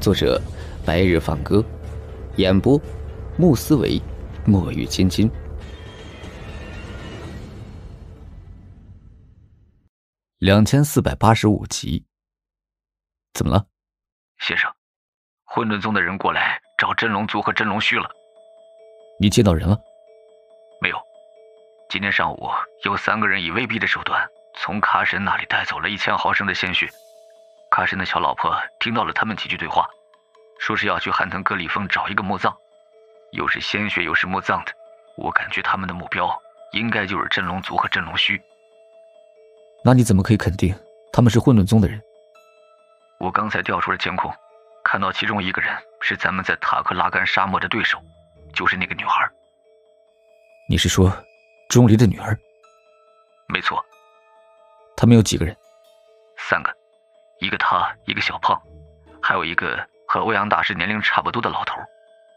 作者：白日放歌，演播：穆思维、墨玉千金。两千四百八十五集。怎么了，先生？混沌宗的人过来找真龙族和真龙虚了。你见到人了？没有。今天上午有三个人以威逼的手段从卡神那里带走了一千毫升的鲜血。卡神的小老婆听到了他们几句对话，说是要去汉腾格里峰找一个墓葬，又是鲜血又是墓葬的，我感觉他们的目标应该就是真龙族和真龙虚。那你怎么可以肯定他们是混沌宗的人？我刚才调出了监控，看到其中一个人是咱们在塔克拉干沙漠的对手，就是那个女孩。你是说钟离的女儿？没错。他们有几个人？三个。一个他，一个小胖，还有一个和欧阳大师年龄差不多的老头。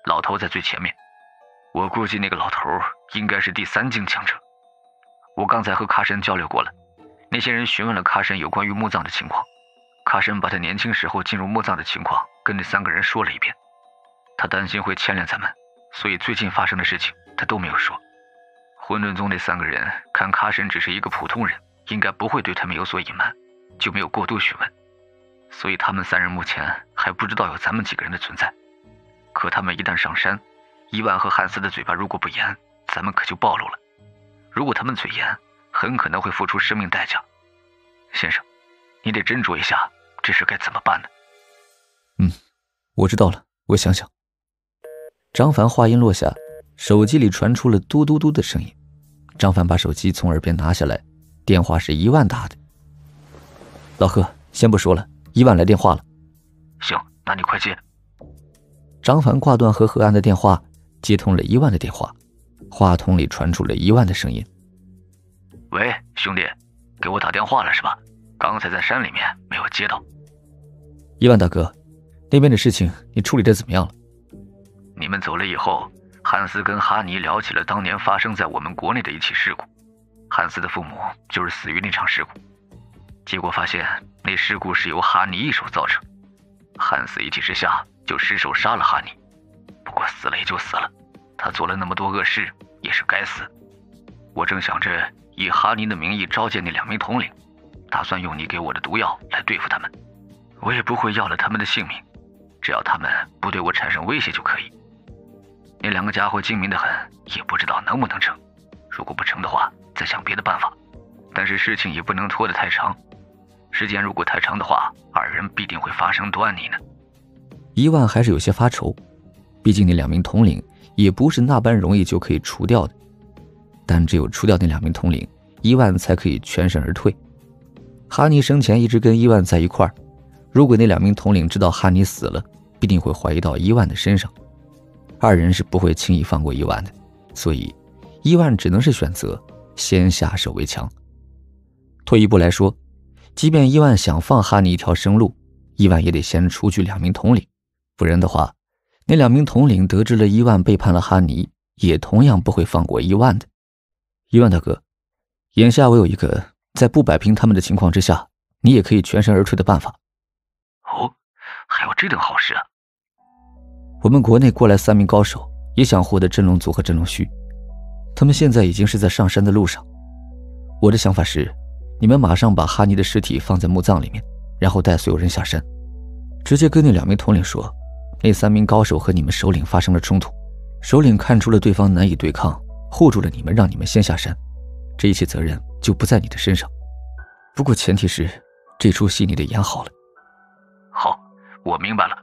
老头在最前面，我估计那个老头应该是第三境强者。我刚才和卡神交流过了，那些人询问了卡神有关于墓葬的情况，卡神把他年轻时候进入墓葬的情况跟那三个人说了一遍。他担心会牵连咱们，所以最近发生的事情他都没有说。混沌宗那三个人看卡神只是一个普通人，应该不会对他们有所隐瞒，就没有过多询问。所以他们三人目前还不知道有咱们几个人的存在，可他们一旦上山，伊万和汉斯的嘴巴如果不严，咱们可就暴露了。如果他们嘴严，很可能会付出生命代价。先生，你得斟酌一下，这事该怎么办呢？嗯，我知道了，我想想。张凡话音落下，手机里传出了嘟嘟嘟的声音。张凡把手机从耳边拿下来，电话是伊万打的。老贺，先不说了。伊万来电话了，行，那你快接。张凡挂断和何安的电话，接通了伊万的电话，话筒里传出了伊万的声音：“喂，兄弟，给我打电话了是吧？刚才在山里面没有接到。”伊万大哥，那边的事情你处理的怎么样了？你们走了以后，汉斯跟哈尼聊起了当年发生在我们国内的一起事故，汉斯的父母就是死于那场事故。结果发现，那事故是由哈尼一手造成。汉斯一气之下就失手杀了哈尼。不过死了也就死了，他做了那么多恶事，也是该死。我正想着以哈尼的名义召见那两名统领，打算用你给我的毒药来对付他们。我也不会要了他们的性命，只要他们不对我产生威胁就可以。那两个家伙精明的很，也不知道能不能成。如果不成的话，再想别的办法。但是事情也不能拖得太长。时间如果太长的话，二人必定会发生端倪呢。伊万还是有些发愁，毕竟那两名统领也不是那般容易就可以除掉的。但只有除掉那两名统领，伊万才可以全身而退。哈尼生前一直跟伊万在一块儿，如果那两名统领知道哈尼死了，必定会怀疑到伊万的身上，二人是不会轻易放过伊万的。所以，伊万只能是选择先下手为强。退一步来说。即便伊万想放哈尼一条生路，伊万也得先除去两名统领，不然的话，那两名统领得知了伊万背叛了哈尼，也同样不会放过伊万的。伊万大哥，眼下我有一个在不摆平他们的情况之下，你也可以全身而退的办法。哦，还有这等好事啊！我们国内过来三名高手，也想获得真龙族和真龙须，他们现在已经是在上山的路上。我的想法是。你们马上把哈尼的尸体放在墓葬里面，然后带所有人下山，直接跟那两名统领说，那三名高手和你们首领发生了冲突，首领看出了对方难以对抗，护住了你们，让你们先下山，这一切责任就不在你的身上。不过前提是，这出戏你得演好了。好，我明白了，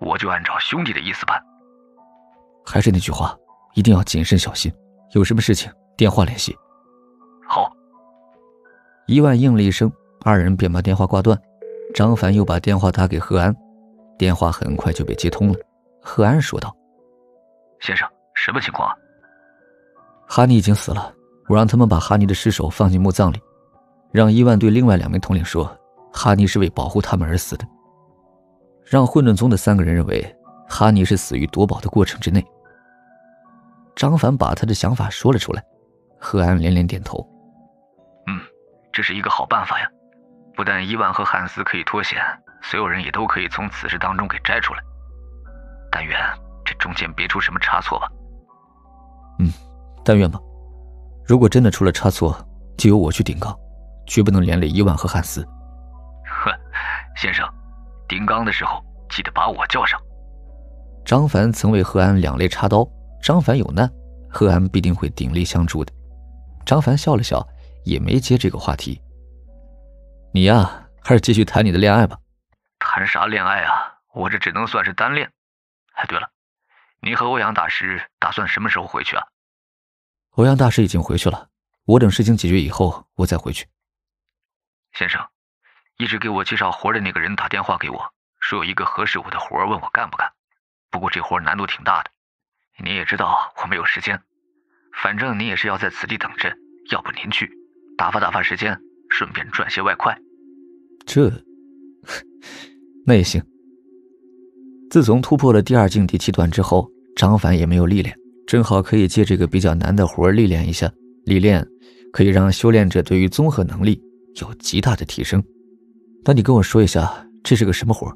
我就按照兄弟的意思办。还是那句话，一定要谨慎小心，有什么事情电话联系。好。伊万应了一声，二人便把电话挂断。张凡又把电话打给贺安，电话很快就被接通了。贺安说道：“先生，什么情况啊？”哈尼已经死了，我让他们把哈尼的尸首放进墓葬里，让伊万对另外两名统领说，哈尼是为保护他们而死的，让混沌宗的三个人认为哈尼是死于夺宝的过程之内。张凡把他的想法说了出来，贺安连连点头。这是一个好办法呀，不但伊万和汉斯可以脱险，所有人也都可以从此事当中给摘出来。但愿这中间别出什么差错吧。嗯，但愿吧。如果真的出了差错，就由我去顶缸，绝不能连累伊万和汉斯。呵，先生，顶缸的时候记得把我叫上。张凡曾为贺安两肋插刀，张凡有难，贺安必定会鼎力相助的。张凡笑了笑，也没接这个话题。你呀，还是继续谈你的恋爱吧。谈啥恋爱啊？我这只能算是单恋。哎，对了，你和欧阳大师打算什么时候回去啊？欧阳大师已经回去了，我等事情解决以后，我再回去。先生，一直给我介绍活的那个人打电话给我，说有一个合适我的活，问我干不干。不过这活难度挺大的，您也知道我没有时间。反正您也是要在此地等着，要不您去打发打发时间，顺便赚些外快。这，那也行。自从突破了第二境第七段之后，张凡也没有历练，正好可以借这个比较难的活历练一下。历练可以让修炼者对于综合能力有极大的提升。那你跟我说一下，这是个什么活？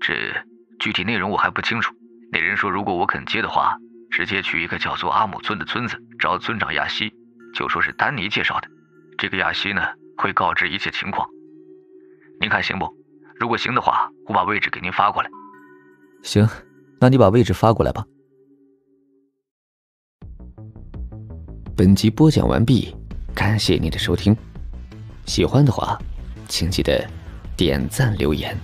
这具体内容我还不清楚。那人说，如果我肯接的话，直接去一个叫做阿姆村的村子找村长亚西，就说是丹尼介绍的。这个亚西呢，会告知一切情况。您看行不？如果行的话，我把位置给您发过来。行，那你把位置发过来吧。本集播讲完毕，感谢您的收听。喜欢的话，请记得点赞留言。